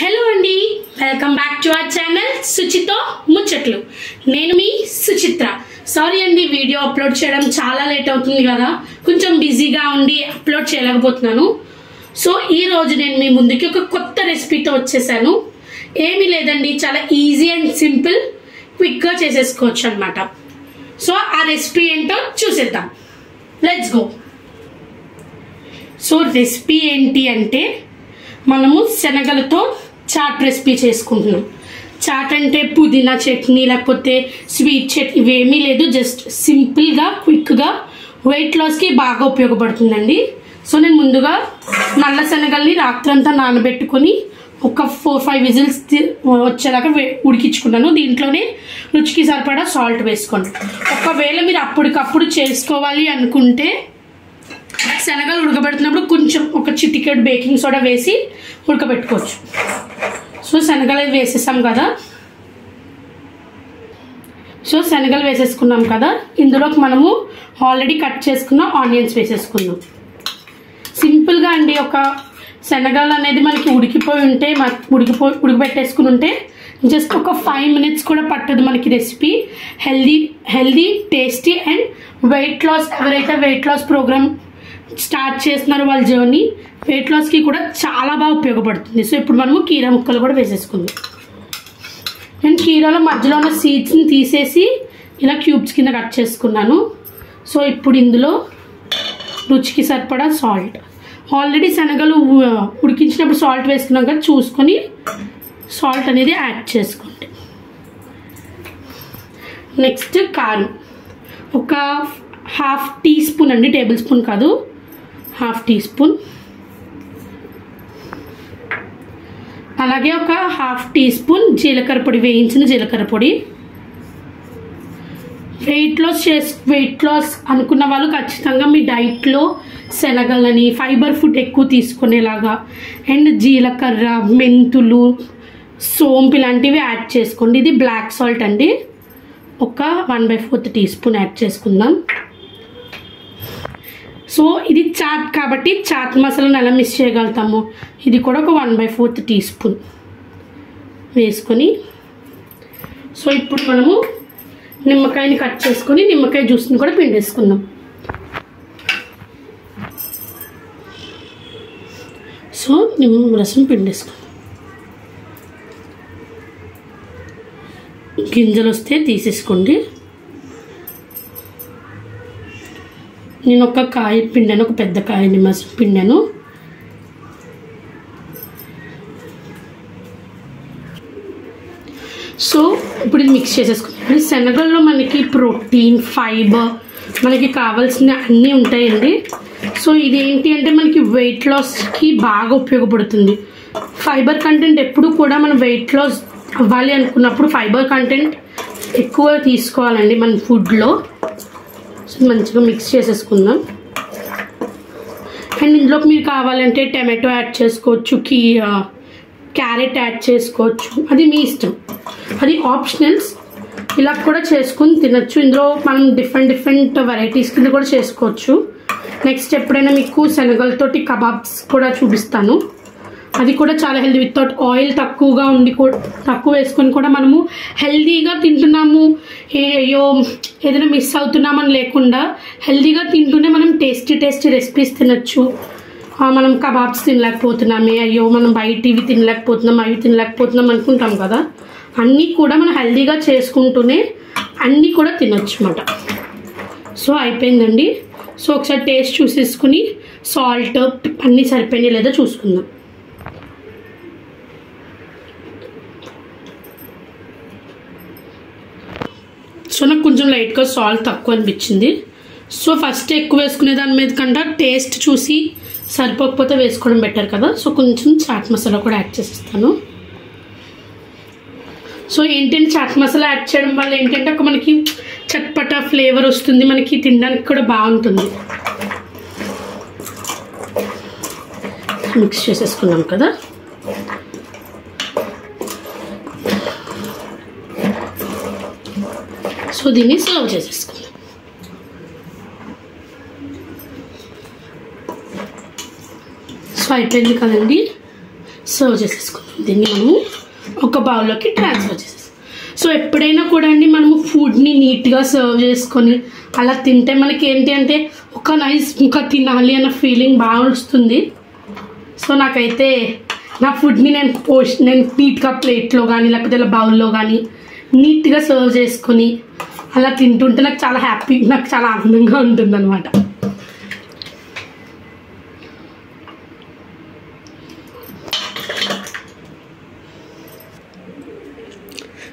Hello అండి. Welcome back to our channel సుచితో ముచ్చట్లు నేను మీ సుచిత్ర. సారీ అండి వీడియో అప్లోడ్ చేయడం చాలా లేట్ అవుతుంది కదా. కొంచెం బిజీగా ఉండి అప్లోడ్ చేయలేకపోతున్నాను. సో ఈ రోజు నేను మీ ముందుకి ఒక కొత్త రెసిపీతో వచ్చేసాను. ఏమీ లేదండి చాలా ఈజీ అండ్ సింపుల్ క్విక్గా చేసేసుకోవచ్చు అనమాట సో ఆ రెసిపీ ఏంటో చూసేద్దాం. లెట్స్ గో సో రెసిపీ ఏంటి అంటే మనము శనగలతో చాట్ రెసిపీ చేసుకుంటున్నాం. చాట్ అంటే పుదీనా చట్నీ లేకపోతే స్వీట్ చట్నీ ఇవేమీ లేదు. జస్ట్ సింపుల్గా క్విక్గా వెయిట్ లాస్కి బాగా ఉపయోగపడుతుందండి. సో నేను ముందుగా నల్ల శనగల్ని రాత్రంతా నానబెట్టుకొని ఒక ఫోర్ ఫైవ్ విజిల్స్ వచ్చేదాకా ఉడికించుకున్నాను. దీంట్లోనే రుచికి సరిపడా సాల్ట్ వేసుకోండి. ఒకవేళ మీరు అప్పటికప్పుడు చేసుకోవాలి అనుకుంటే శనగలు ఉడకబెడుతున్నప్పుడు కొంచెం ఒక చిటికెట్ బేకింగ్ సోడా వేసి ఉడకబెట్టుకోవచ్చు. సో శనగలు వేసేసాం కదా. సో శనగలు వేసేసుకున్నాం కదా. ఇందులోకి మనము ఆల్రెడీ కట్ చేసుకున్న ఆనియన్స్ వేసేసుకుందాం. సింపుల్గా అండి ఒక శనగలు అనేది మనకి ఉడికిపోయి ఉంటే మ- ఉడికిపోయి ఉంటే జస్ట్ ఒక ఫైవ్ మినిట్స్ కూడా పట్టదు మనకి recipe. Healthy healthy tasty and weight loss ఎవరైతే వెయిట్ లాస్ ప్రోగ్రామ్ స్టార్ట్ చేస్తున్నారు వాళ్ళ జర్నీ. వెయిట్ లాస్కి కూడా చాలా బాగా ఉపయోగపడుతుంది. సో ఇప్పుడు మనము కీరా ముక్కలు కూడా వేసేసుకుందాం. నేను కీరాలో మధ్యలో ఉన్న సీడ్స్ని తీసేసి ఇలా క్యూబ్స్ కింద కట్ చేసుకున్నాను. సో ఇప్పుడు ఇందులో రుచికి సరిపడా సాల్ట్ ఆల్రెడీ శనగలు ఉడికించినప్పుడు సాల్ట్ వేసుకున్నాం కదా చూసుకొని సాల్ట్ అనేది యాడ్ చేసుకోండి. నెక్స్ట్ కారం. ఒక హాఫ్ టీ స్పూన్ అండి టేబుల్ స్పూన్ కాదు. Half teaspoon. అలాగే ఒక హాఫ్ టీ స్పూన్ జీలకర్ర పొడి వేయించిన జీలకర్ర పొడి. వెయిట్ లాస్ చేసి వెయిట్ లాస్ అనుకున్న వాళ్ళు ఖచ్చితంగా మీ డైట్లో శనగలని ఫైబర్ ఫుడ్ ఎక్కువ తీసుకునేలాగా అండ్ జీలకర్ర మెంతులు సోంపు ఇలాంటివి యాడ్ చేసుకోండి. ఇది బ్లాక్ సాల్ట్ అండి. ఒక one by fourth teaspoon add చేసుకుందాం. సో ఇది చాట్ కాబట్టి చాట్ మసాలాను ఎలా మిక్స్ చేయగలుగుతాము? ఇది కూడా ఒక one by fourth teaspoon వేసుకొని సో ఇప్పుడు మనము నిమ్మకాయని కట్ చేసుకొని నిమ్మకాయ జ్యూస్ని కూడా పిండేసుకుందాం. సో నిమ్మ రసం పిండేసుకుందాం. గింజలు వస్తే తీసేసుకోండి. నేను ఒక కాయ పిండాను ఒక పెద్ద కాయ నిమ్మరసం పిండాను. సో ఇప్పుడు ఇది మిక్స్ చేసేసుకున్నాం. శనగల్లో మనకి ప్రోటీన్ ఫైబర్ మనకి కావాల్సిన అన్నీ ఉంటాయండి. సో ఇది ఏంటి అంటే మనకి వెయిట్ లాస్కి బాగా ఉపయోగపడుతుంది. ఫైబర్ కంటెంట్ ఎప్పుడు కూడా మనం వెయిట్ లాస్ అవ్వాలి అనుకున్నప్పుడు ఫైబర్ కంటెంట్ ఎక్కువ తీసుకోవాలండి మన ఫుడ్లో మంచిగా మిక్స్ చేసేసుకుందాం. అండ్ ఇందులోకి మీరు కావాలంటే టమాటో యాడ్ చేసుకోవచ్చు కీ క్యారెట్ యాడ్ చేసుకోవచ్చు. అది మీ ఇష్టం. అది ఆప్షనల్స్. ఇలా కూడా చేసుకుని తినచ్చు. ఇందులో మనం డిఫరెంట్ డిఫరెంట్ వెరైటీస్ కింద కూడా చేసుకోవచ్చు. నెక్స్ట్ ఎప్పుడైనా మీకు శనగలతోటి కబాబ్స్ కూడా చూపిస్తాను. అది కూడా చాలా హెల్దీ వితౌట్ ఆయిల్ తక్కువగా ఉండి తక్కువ వేసుకొని కూడా మనము హెల్దీగా తింటున్నాము. ఏ అయ్యో ఏదైనా మిస్ అవుతున్నామని లేకుండా హెల్దీగా తింటూనే మనం టేస్టీ టేస్టీ రెసిపీస్ తినచ్చు. మనం కబాబ్స్ తినలేకపోతున్నామే. అయ్యో మనం బయట ఇవి తినలేకపోతున్నాం అవి తినలేకపోతున్నాం అనుకుంటాం కదా. అన్నీ కూడా మనం హెల్దీగా చేసుకుంటూనే అన్నీ కూడా తినొచ్చు అన్నమాట. సో అయిపోయిందండి. సో ఒకసారి టేస్ట్ చూసేసుకుని సాల్ట్ అన్నీ సరిపోయినాయి లేదో చూసుకుందాం. సో నాకు కొంచెం లైట్గా సాల్ట్ తక్కువ అనిపించింది. సో ఫస్ట్ ఎక్కువ వేసుకునే దాని మీద కన్నా టేస్ట్ చూసి సరిపోకపోతే వేసుకోవడం బెటర్ కదా. సో కొంచెం చాట్ మసాలా కూడా యాడ్ చేసేస్తాను. సో ఏంటంటే చాట్ మసాలా యాడ్ చేయడం వల్ల ఏంటంటే ఒక మనకి చట్పట ఫ్లేవర్ వస్తుంది. మనకి తినడానికి కూడా బాగుంటుంది. మిక్స్ చేసేసుకున్నాం కదా. సో దీన్ని సర్వ్ చేసేసుకుందాం. సో అయిపోయింది కదండి సర్వ్ చేసేసుకుందాం. దీన్ని మనము ఒక బౌల్లోకి ట్రాన్స్ఫర్ చేసేస్తాం సో ఎప్పుడైనా కూడా అండి మనము ఫుడ్ని నీట్గా సర్వ్ చేసుకొని అలా తింటే మనకి ఏంటి అంటే ఒక నైస్ ఇంకా తినాలి అన్న ఫీలింగ్ బాగా వస్తుంది. సో నాకైతే నా ఫుడ్ని నేను పోష్ నేను నీట్గా ప్లేట్లో కానీ లేకపోతే ఇలా బౌల్లో కానీ నీట్గా సర్వ్ చేసుకొని అలా తింటుంటే నాకు చాలా హ్యాపీ నాకు చాలా ఆనందంగా ఉంటుంది అనమాట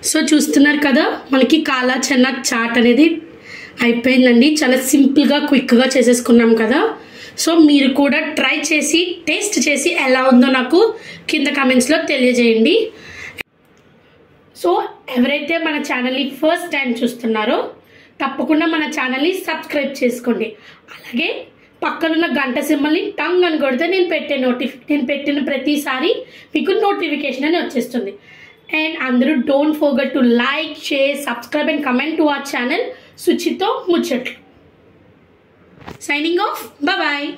సో చూస్తున్నారు కదా మనకి కాలా చెన్న చాట్ అనేది అయిపోయిందండి. చాలా సింపుల్గా క్విక్గా చేసేసుకున్నాం కదా. సో మీరు కూడా ట్రై చేసి టేస్ట్ చేసి ఎలా ఉందో నాకు కింద కమెంట్స్లో తెలియజేయండి. సో ఎవరైతే మన ఛానల్ని ఫస్ట్ టైం చూస్తున్నారో తప్పకుండా మన ఛానల్ని సబ్స్క్రైబ్ చేసుకోండి. అలాగే పక్కనున్న గంట సింబల్ని టంగ్ అని కొడితే నేను పెట్టే నోటిఫి నేను పెట్టిన ప్రతిసారి మీకు నోటిఫికేషన్ అని వచ్చేస్తుంది. అండ్ అందరూ don't forget to like share subscribe and comment to our channel సుచితో ముచ్చట్లు. Signing off. బాయ్